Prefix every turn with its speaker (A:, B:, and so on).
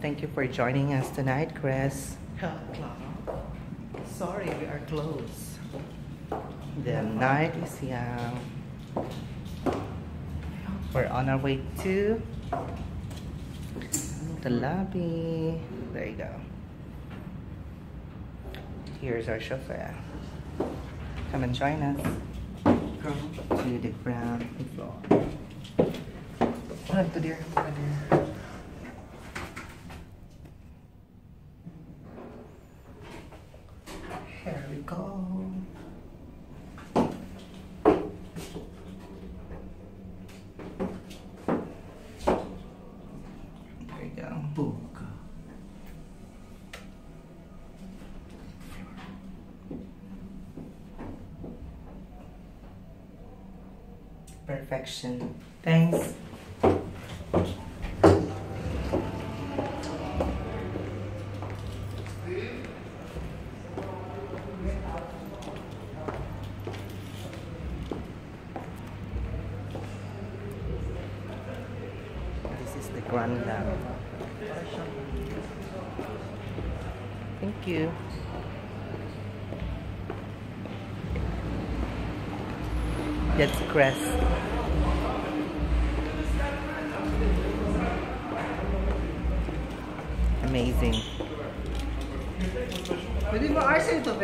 A: Thank you for joining us tonight, Chris. Hello, Sorry, we are closed. The night is young. We're on our way to the lobby. There you go. Here's our chauffeur. Come and join us. To the ground floor. To there. We go. You go. Perfection. Thanks. The Grand Lab. Thank you. That's Crest. Amazing.
B: Pwede ba RC ito,